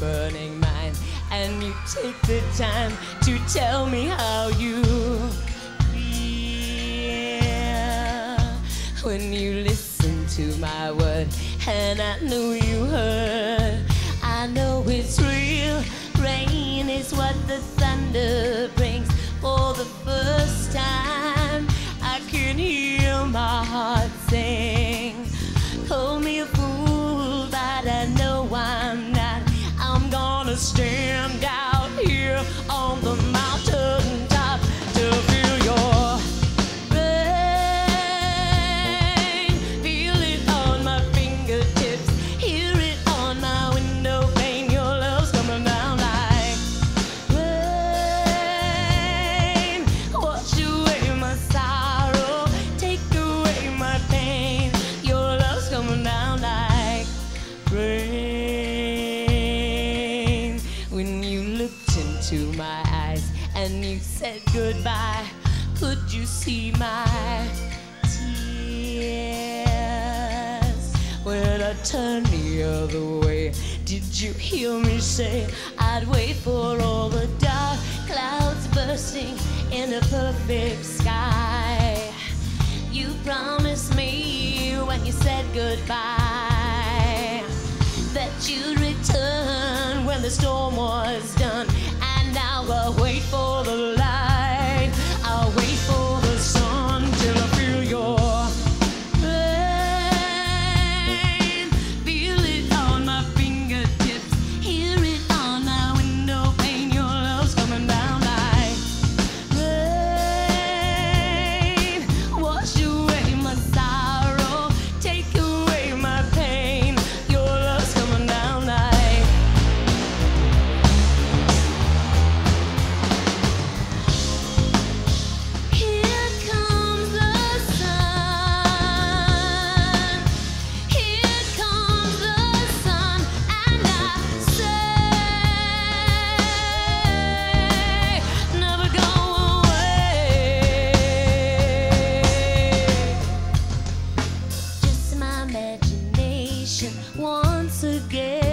burning mind. And you take the time to tell me how you feel when you listen to my word. And I know you heard, I know it's real. Rain is what the thunder looked into my eyes and you said goodbye, could you see my tears? When I turned the other way, did you hear me say I'd wait for all the dark clouds bursting in a perfect sky? You promised me when you said goodbye that you'd the storm was done, and now we'll wait for the once again.